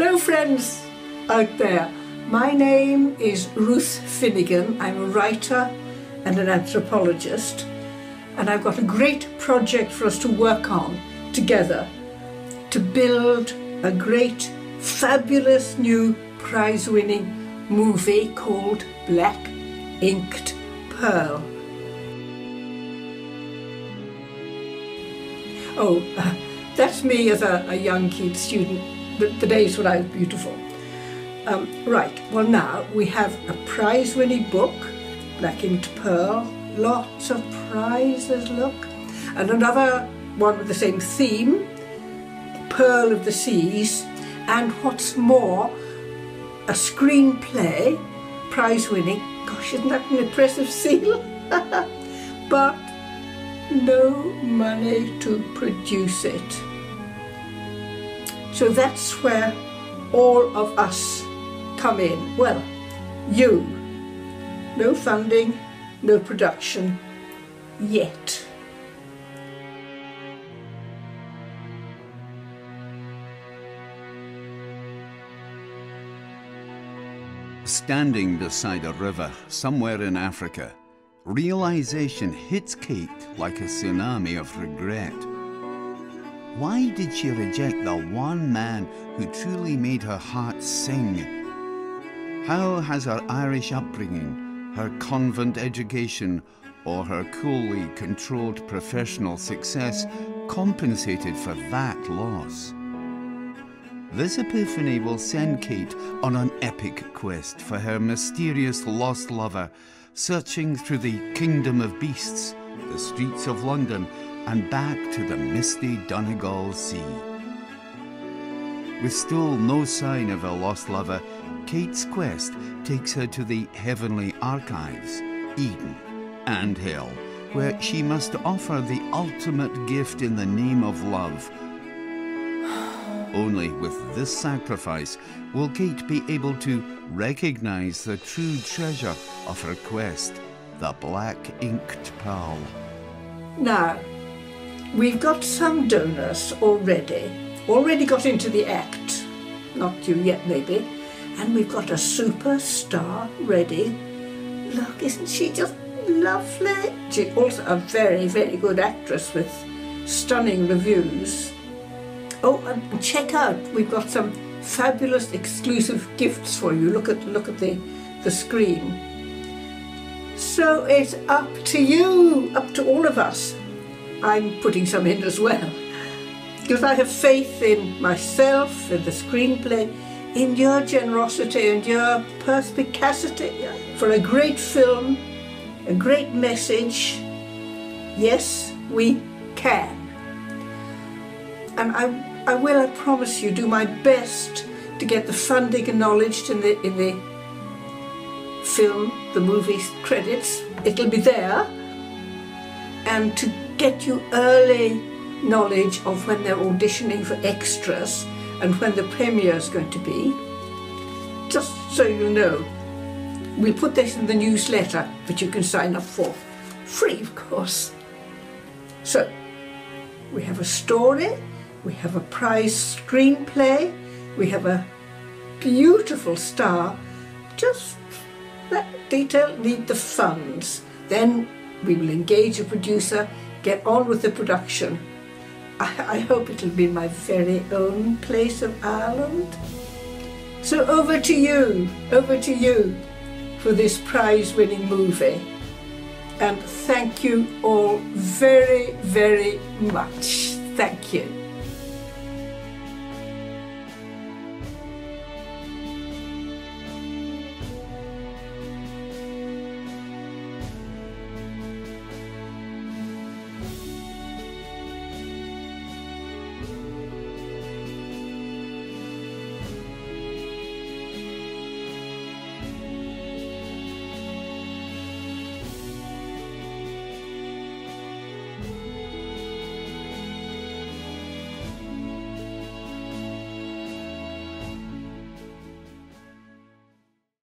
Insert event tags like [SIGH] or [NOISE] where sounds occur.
Hello friends out there. My name is Ruth Finnegan. I'm a writer and an anthropologist and I've got a great project for us to work on together to build a great fabulous new prize-winning movie called Black Inked Pearl. Oh, uh, [LAUGHS] that's me as a, a young kid student, the, days when I was beautiful. Um, right, well now we have a prize-winning book, Black Inked Pearl, lots of prizes, look, and another one with the same theme, Pearl of the Seas, and what's more, a screenplay, prize-winning, gosh, isn't that an impressive seal? [LAUGHS] but no money to produce it. So that's where all of us come in. Well, you. No funding, no production, yet. Standing beside a river somewhere in Africa, Realization hits Kate like a tsunami of regret. Why did she reject the one man who truly made her heart sing? How has her Irish upbringing, her convent education, or her coolly controlled professional success compensated for that loss? This epiphany will send Kate on an epic quest for her mysterious lost lover searching through the kingdom of beasts, the streets of London, and back to the misty Donegal Sea. With still no sign of her lost lover, Kate's quest takes her to the heavenly archives, Eden and Hell, where she must offer the ultimate gift in the name of love only with this sacrifice will Kate be able to recognize the true treasure of her quest, the black inked pearl. Now, we've got some donors already, already got into the act, not you yet maybe, and we've got a superstar ready. Look, isn't she just lovely? She's also a very, very good actress with stunning reviews. Oh, and check out, we've got some fabulous exclusive gifts for you. Look at look at the, the screen. So it's up to you, up to all of us. I'm putting some in as well. Because I have faith in myself, in the screenplay, in your generosity and your perspicacity for a great film, a great message. Yes, we can. And I I will, I promise you, do my best to get the funding acknowledged in the in the film, the movie credits. It'll be there. And to get you early knowledge of when they're auditioning for extras and when the premiere is going to be. Just so you know, we'll put this in the newsletter that you can sign up for. Free, of course. So, we have a story, we have a prize screenplay, we have a beautiful star, just that detail need the funds. Then we will engage a producer, get on with the production. I, I hope it'll be my very own place of Ireland. So over to you, over to you for this prize-winning movie. And thank you all very, very much. Thank you.